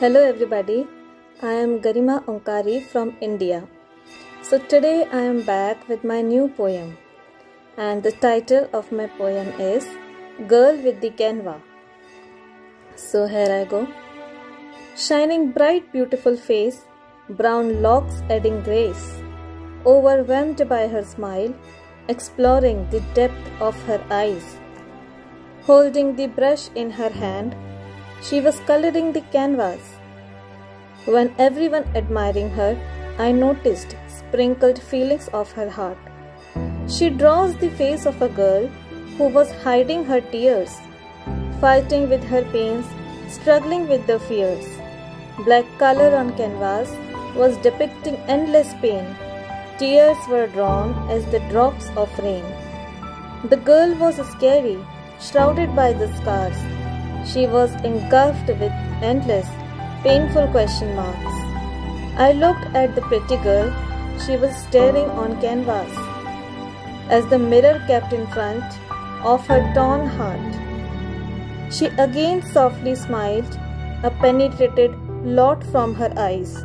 Hello everybody, I am Garima Onkari from India. So today I am back with my new poem and the title of my poem is Girl with the Canvas. So here I go. Shining bright beautiful face, brown locks adding grace, overwhelmed by her smile, exploring the depth of her eyes. Holding the brush in her hand, she was coloring the canvas. When everyone admiring her, I noticed sprinkled feelings of her heart. She draws the face of a girl who was hiding her tears, fighting with her pains, struggling with the fears. Black color on canvas was depicting endless pain. Tears were drawn as the drops of rain. The girl was scary, shrouded by the scars. She was engulfed with endless, painful question marks. I looked at the pretty girl. She was staring on canvas as the mirror kept in front of her torn heart. She again softly smiled, a penetrated lot from her eyes.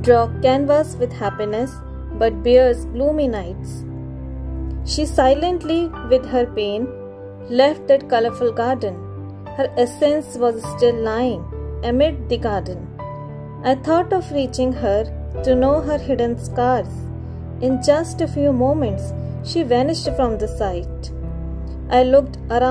Draw canvas with happiness, but bears gloomy nights. She silently, with her pain, left that colorful garden her essence was still lying amid the garden. I thought of reaching her to know her hidden scars. In just a few moments, she vanished from the sight. I looked around.